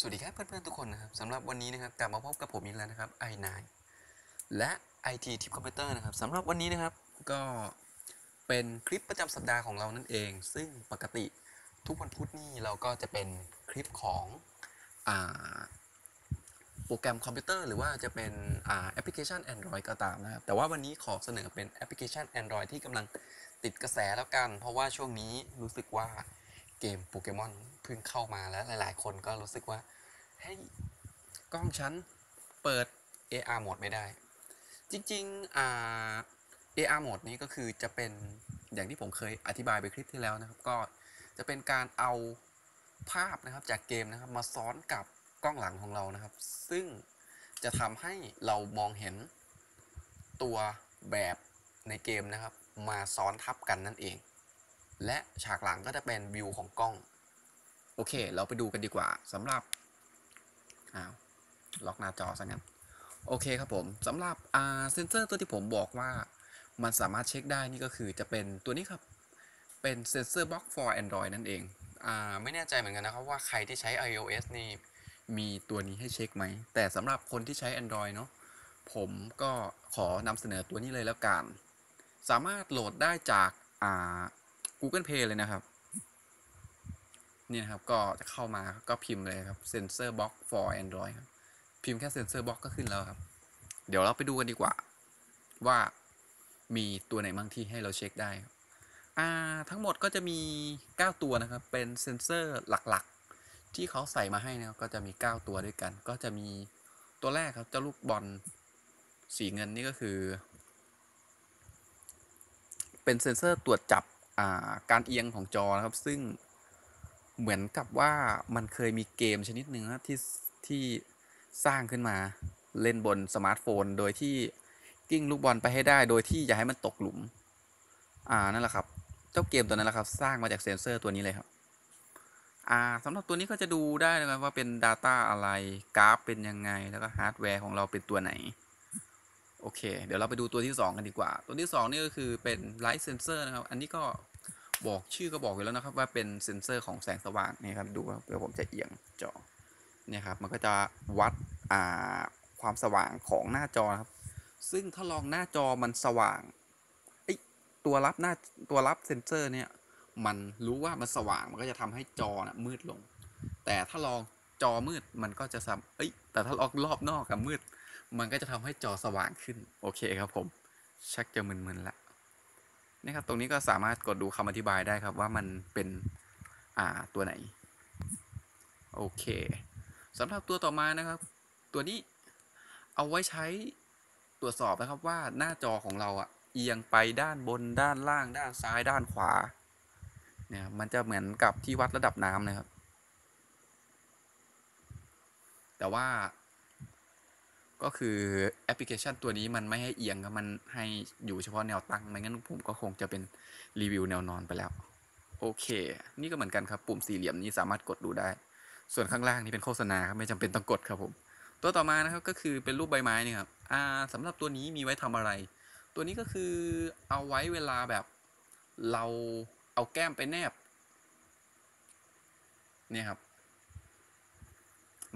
สวัสดีครับเพื่อนๆทุกคนนะครับสำหรับวันนี้นะครับกลับมาพบกับผมอีกแล้วนะครับ i9 และ IT Tip Computer นะครับสำหรับวันนี้นะครับก็เป็นคลิปประจำสัปดาห์ของเรานั่นเอง ซึ่งปกติทุกวันพุธนี่เราก็จะเป็นคลิปของอโปรแกรมคอมพิวเตอร์หรือว่าจะเป็นแอปพลิเคชัน Android ก็ตามนะครับแต่ว่าวันนี้ขอเสนอเป็นแอปพลิเคชัน Android ที่กำลังติดกระแสแล้วกัน เพราะว่าช่วงนี้รู้สึกว่า เกมโปเกมอนเพิ่งเข้ามาแล้วหลาย ๆ คนก็รู้สึกว่าเฮ้ยกล้องฉันเปิด AR โหมดไม่ได้ จริงๆอ่า AR โหมดนี้ก็คือจะเป็นอย่างที่ผมเคยอธิบายไปคลิปที่แล้วนะครับ ก็จะเป็นการเอาภาพนะครับจากเกมนะครับมาซ้อนกับกล้องหลังของเรานะครับ ซึ่งจะทำให้เรามองเห็นตัวแบบในเกมนะครับ มาซ้อนทับกันนั่นเอง และฉากหลังก็จะเป็นวิวของกล้อง โอเค เราไปดูกันดีกว่าสำหรับอ้าวล็อกหน้าจอซะงั้นโอเคครับผมสำหรับเซนเซอร์ตัวที่ผมบอกว่ามันสามารถเช็คได้นี่ก็คือจะเป็นตัวนี้ครับ เป็นเซนเซอร์บล็อก for Android นั่นเองอ่าไม่แน่ใจเหมือนกันนะครับว่าใครที่ใช้ iOS นี่มีตัวนี้ให้เช็คไหม แต่สำหรับคนที่ใช้ Android เนาะผมก็ขอนำเสนอตัวนี้เลยแล้วกัน สามารถโหลดได้จากอ่า Google Play เลยนะครับ นี่นะครับ ก็จะเข้ามาก็พิมพ์เลยครับ Sensor Box for Android ครับ พิมพ์แค่ Sensor Box ก็ขึ้นแล้วครับ เดี๋ยวเราไปดูกันดีกว่า ว่ามีตัวไหนบ้างที่ให้เราเช็คได้ครับอ่าทั้งหมดก็จะมี 9 ตัวนะครับ เป็นเซนเซอร์หลักๆ ที่เขาใส่มาให้นะครับก็จะมี 9 ตัวด้วยกัน ก็จะมีตัวแรกครับเจ้าลูกบอลสีเงินนี่ก็คือ เป็นเซนเซอร์ตรวจจับ การเอียงของจอนะครับ ซึ่งเหมือนกับว่ามันเคยมีเกมชนิดหนึ่งนะที่ที่สร้างขึ้นมาเล่นบนสมาร์ทโฟน โดยที่กลิ้งลูกบอลไปให้ได้ โดยที่อย่าให้มันตกหลุม อ่านั่นแหละครับ เจ้าเกมตัวนั้นแหละครับ สร้างมาจากเซนเซอร์ตัวนี้เลยครับ อ่าสำหรับตัวนี้ก็จะดูได้นะครับว่าเป็น Data อะไรกราฟเป็นยังไง แล้วก็ฮาร์ดแวร์ของเราเป็นตัวไหน โอเค เดี๋ยวเราไปดูตัวที่ 2 กันดีกว่า ตัวที่ 2 นี่ก็คือเป็น Light Sensor นะครับ อันนี้ก็ บอกชื่อก็บอกอยู่แล้วนะครับ ว่าเป็นเซ็นเซอร์ของแสงสว่างนี่ครับดูครับเดี๋ยวผมจะเอียงจอเนี่ยครับมันก็จะวัดอ่าความสว่างของหน้าจอครับ ซึ่งถ้าลองหน้าจอมันสว่างไอตัวรับหน้าตัวรับเซ็นเซอร์เนี่ยมันรู้ว่ามันสว่างมันก็จะทำให้จอนะมืดลง แต่ถ้าลองจอมืดมันก็จะทำเอ้ยแต่ถ้าลองรอบนอกกับมืด มันก็จะทำให้จอสว่างขึ้น โอเคครับผม ชักจะมึนๆละ นี่ครับ ตรงนี้ก็สามารถกดดูคำอธิบายได้ครับว่ามันเป็นอ่าตัวไหน โอเคสำหรับตัวต่อมานะครับ ตัวนี้เอาไว้ใช้ตรวจสอบนะครับว่าหน้าจอของเราอะเอียงไปด้านบนด้านล่าง ด้านซ้ายด้านขวาเนี่ยมันจะเหมือนกับที่วัดระดับน้ำนะครับ แต่ว่า ก็คือแอปพลิเคชันตัวนี้มันไม่ให้เอียงครับมันให้อยู่เฉพาะแนวตั้งไม่งั้นผมก็คงจะเป็นรีวิวแนวนอนไปแล้ว โอเค นี่ก็เหมือนกันครับ ปุ่มสี่เหลี่ยมนี้สามารถกดดูได้ ส่วนข้างล่างนี่เป็นโฆษณาครับไม่จำเป็นต้องกดครับผม ตัวต่อมานะครับก็คือเป็นรูปใบไม้นี่ครับอ่าสำหรับตัวนี้มีไว้ทำอะไร ตัวนี้ก็คือเอาไว้เวลาแบบเราเอาแก้มไปแนบเนี่ยครับ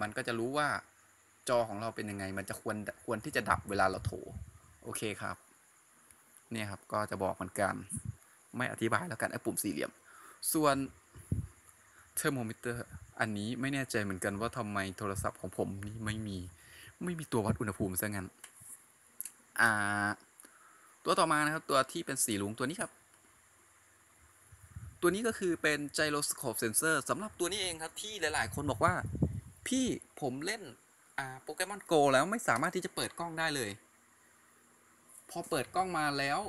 มันก็จะรู้ว่า จอของเราเป็นยังไง มันจะควรควรที่จะดับเวลาเราโถ โอเคครับ เนี่ยครับก็จะบอกเหมือนกัน ไม่อธิบายแล้วกันไอ้ปุ่มสี่เหลี่ยม ส่วนเทอร์โมมิเตอร์อันนี้ไม่แน่ใจเหมือนกันว่าทำไมโทรศัพท์ของผมนี่ไม่มีไม่มีตัววัดอุณหภูมิซะงั้น อ่า ตัวต่อมานะครับตัวที่เป็นสีรุ้งตัวนี้ครับตัวนี้ก็คือเป็น gyroscope sensor สำหรับตัวนี้เองครับ ที่หลาย ๆ คนบอกว่า พี่ผมเล่น Pokemon GO แล้วไม่สามารถที่จะเปิดกล้องได้เลย พอเปิดกล้องมาแล้ว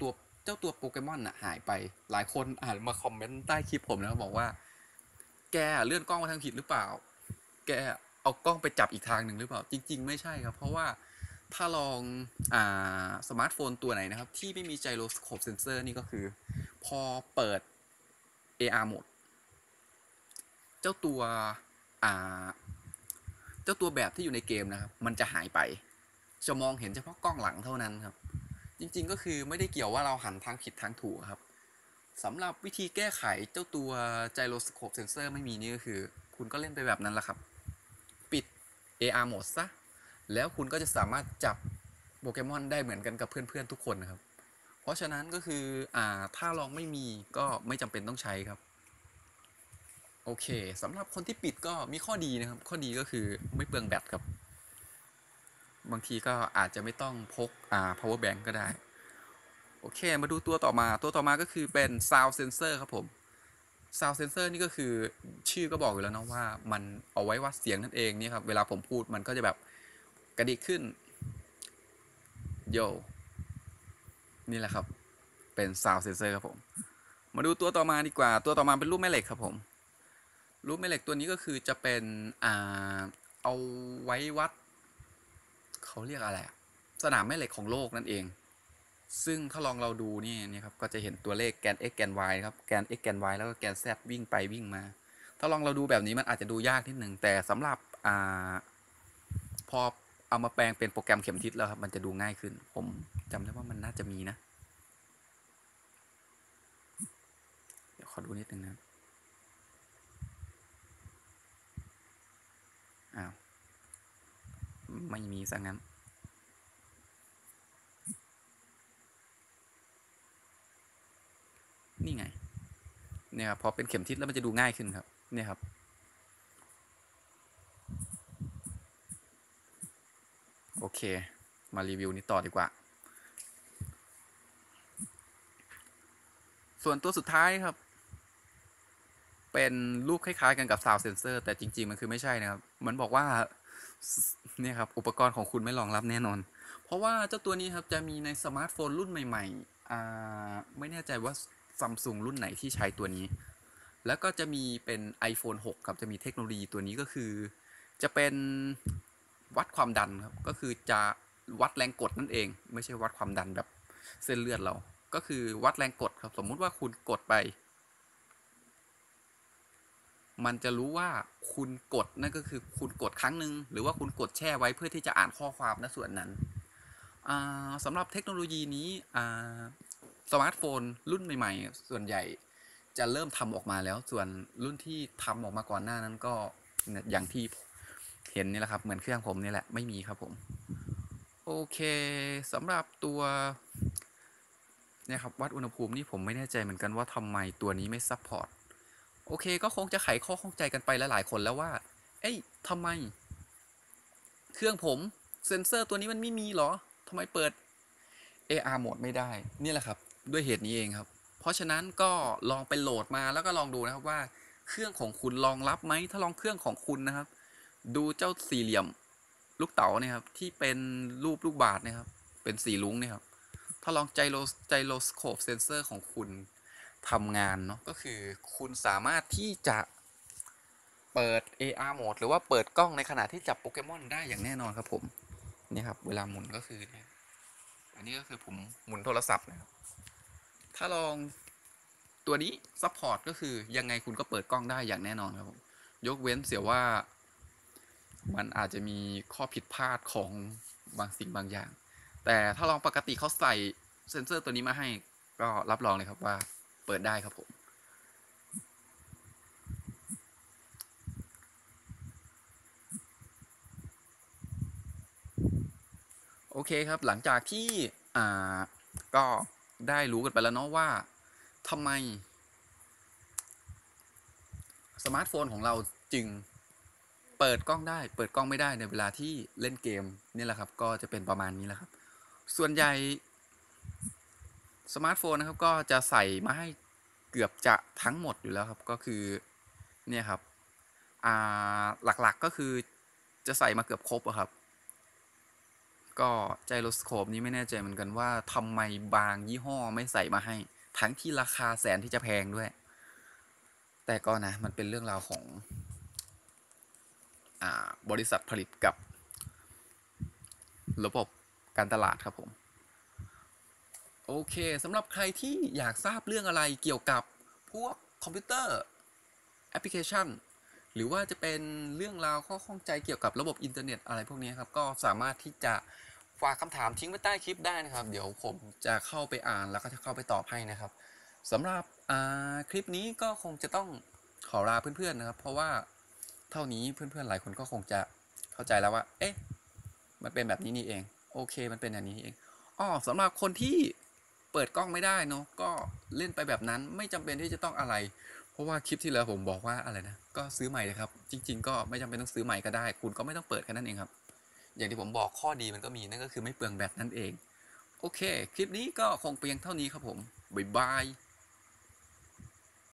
ตัวเจ้าตัวโปเกมอนน่ะหายไป หลายคนอ่านมาคอมเมนต์ใต้คลิปผมแล้วบอกว่า แกเลื่อนกล้องมาทางผิดหรือเปล่า แกเอากล้องไปจับอีกทางหนึ่งหรือเปล่า จริง ๆ ไม่ใช่ครับ เพราะว่าถ้าลองอ่าสมาร์ทโฟนตัวไหนนะครับ ที่ไม่มี gyroscope sensor นี่ก็คือ พอเปิด AR mode เจ้าตัวอ่า จ้าตัวแบบที่อยู่ในเกมนะครับ มันจะหายไป จะมองเห็นเฉพาะกล้องหลังเท่านั้นครับ จริงๆก็คือไม่ได้เกี่ยวว่าเราหันทางผิดทางถูกครับสำหรับวิธีแก้ไขเจ้าตัว gyroscope sensor ไม่มีนี่ก็คือ คุณก็เล่นไปแบบนั้นแหละครับ ปิด AR โหมดซะ แล้วคุณก็จะสามารถจับโปเกมอนได้เหมือนกันกับเพื่อนๆทุกคนนะครับ เพราะฉะนั้นก็คืออ่าถ้าลองไม่มีก็ไม่จำเป็นต้องใช้ครับ โอเคสำหรับคนที่ปิดก็มีข้อดีนะครับ ข้อดีก็คือไม่เปลืองแบตครับ บางทีก็อาจจะไม่ต้องพกอ่า power bank ก็ได้ โอเค มาดูตัวต่อมาตัวต่อมาก็คือเป็น sound sensor ครับผม sound sensor นี่ก็คือชื่อก็บอกอยู่แล้วเนาะว่า มันเอาไว้วัดเสียงนั่นเองเนี่ครับ เวลาผมพูดมันก็จะแบบกระดิกขึ้นโยนี่แหละครับ เป็น sound sensor ครับผม มาดูตัวต่อมาดีกว่า ตัวต่อมาเป็นรูปแม่เหล็กครับผม รูปแม่เหล็กตัวนี้ก็คือจะเป็นอ่าเอาไว้วัด เขาเรียกอะไรอะสนามแม่เหล็กของโลกนั่นเอง ซึ่งถ้าลองเราดูนี่นี่ครับก็จะเห็นตัวเลขแกน x แกน y ครับแกน x แกน y แล้วก็แกน z วิ่งไปวิ่งมา ถ้าลองเราดูแบบนี้มันอาจจะดูยากนิดหนึ่งแต่สำหรับอ่าพอเอามาแปลงเป็นโปรแกรมเข็มทิศแล้วครับมันจะดูง่ายขึ้น ผมจำได้ว่ามันน่าจะมีนะ เดี๋ยวขอดูนิดนึงนะครับ อ้าวไม่มีซะงั้น นี่ไง เนี่ยครับพอเป็นเข็มทิศแล้วมันจะดูง่ายขึ้นครับ เนี่ยครับ โอเค มารีวิวนี้ต่อดีกว่า ส่วนตัวสุดท้ายครับ เป็นรูปคล้ายๆกันกับ Sound Sensor แต่จริง ๆ มันคือไม่ใช่นะครับ มันบอกว่าเนี่ยครับอุปกรณ์ของคุณไม่รองรับแน่นอน เพราะว่าเจ้าตัวนี้ครับจะมีในสมาร์ทโฟนรุ่นใหม่ๆอ่าไม่แน่ใจว่าซัมซุงรุ่นไหนที่ใช้ตัวนี้ แล้วก็จะมีเป็น iPhone 6 ครับ จะมีเทคโนโลยีตัวนี้ก็คือ จะเป็นวัดความดันครับ ก็คือจะวัดแรงกดนั่นเอง ไม่ใช่วัดความดันแบบเส้นเลือดเรา ก็คือวัดแรงกดครับ สมมุติว่าคุณกดไป มันจะรู้ว่าคุณกดนั่นก็คือคุณกดครั้งหนึ่งหรือว่าคุณกดแช่ไว้เพื่อที่จะอ่านข้อความณส่วนนั้นสำหรับเทคโนโลยีนี้สมาร์ทโฟนรุ่นใหม่ๆ ส่วนใหญ่จะเริ่มทำออกมาแล้ว ส่วนรุ่นที่ทำออกมาก่อนหน้านั้นก็อย่างที่เห็นนี่แหละครับ เหมือนเครื่องผมนี่แหละไม่มีครับผม โอเคสำหรับตัวเนี่ยครับวัดอุณหภูมินี่ผมไม่แน่ใจเหมือนกันว่าทำไมตัวนี้ไม่ support โอเคก็คงจะไขข้อข้องใจกันไปหลายๆคนแล้วว่า เอ้ยทำไม เครื่องผมเซ็นเซอร์ตัวนี้มันไม่มีหรอทำไมเปิด AR โหมดไม่ได้ นี่แหละครับ ด้วยเหตุนี้เองครับ เพราะฉะนั้นก็ลองไปโหลดมาแล้วก็ลองดูนะครับว่าเครื่องของคุณรองรับไหม ถ้าลองเครื่องของคุณนะครับ ดูเจ้าสี่เหลี่ยมลูกเต๋าเนี่ยครับ ที่เป็นรูปลูกบาศก์เนะครับ เป็นสีลุ้งเนี่ยครับ ถ้าลองไจโรไจโรสโคปเซนเซอร์ของคุณ ทำงานเนาะก็คือคุณสามารถที่จะเปิด AR โหมดหรือว่าเปิดกล้องในขณะที่จับโปเกมอนได้อย่างแน่นอนครับผมนี่ครับเวลาหมุนก็คือเนี่ยอันนี้ก็คือผมหมุนโทรศัพท์นะครับถ้าลองตัวนี้ support ก็คือยังไงคุณก็เปิดกล้องได้อย่างแน่นอนครับผมยกเว้นเสียว่ามันอาจจะมีข้อผิดพลาดของบางสิ่งบางอย่าง แต่ถ้าลองปกติเขาใส่เซ็นเซอร์ตัวนี้มาให้ก็รับรองเลยครับว่า เปิดได้ครับผม โอเคครับหลังจากที่อ่าก็ได้รู้กันไปแล้วเนาะว่าทำไม สมาร์ทโฟนของเราจึงเปิดกล้องได้ เปิดกล้องไม่ได้ในเวลาที่เล่นเกมนี่แหละครับ ก็จะเป็นประมาณนี้แหละครับ ส่วนใหญ่ สมาร์ทโฟนนะครับก็จะใส่มาให้เกือบจะทั้งหมดอยู่แล้วครับก็คือเนี่ยครับอ่าหลักๆก็คือจะใส่มาเกือบครบอะครับ ก็ไจโรสโคปนี้ไม่แน่ใจเหมือนกันว่าทำไมบางยี่ห้อไม่ใส่มาให้ ทั้งที่ราคาแสนที่จะแพงด้วย แต่ก็นะมันเป็นเรื่องราวของอ่าบริษัทผลิตกับ ระบบการตลาดครับผม โอเคสำหรับใครที่อยากทราบเรื่องอะไรเกี่ยวกับพวกคอมพิวเตอร์แอปพลิเคชัน หรือว่าจะเป็นเรื่องราวข้อข้องใจเกี่ยวกับระบบอินเทอร์เน็ตอะไรพวกนี้ครับก็สามารถที่จะฝากคำถามทิ้งไว้ใต้คลิปได้นะครับ เดี๋ยวผมจะเข้าไปอ่านแล้วก็จะเข้าไปตอบให้นะครับสำหรับคลิปนี้ก็คงจะต้องขอลาเพื่อนๆนะครับ เพราะว่าเท่านี้เพื่อนๆหลายคนก็คงจะเข้าใจแล้วว่า เอ๊ะ มันเป็นแบบนี้นี่เอง โอเค มันเป็นอย่างนี้นี่เองอ๋อสำหรับคนที่ เปิดกล้องไม่ได้เนาะก็เล่นไปแบบนั้นไม่จำเป็นที่จะต้องอะไร เพราะว่าคลิปที่แล้วผมบอกว่าอะไรนะก็ซื้อใหม่เลยครับ จริง ๆ ก็ไม่จำเป็นต้องซื้อใหม่ก็ได้ คุณก็ไม่ต้องเปิดแค่นั้นเองครับ อย่างที่ผมบอกข้อดีมันก็มีนั่นก็คือไม่เปลืองแบตนั่นเอง โอเค คลิปนี้ก็คงเพียงเท่านี้ครับผมบ๊ายบาย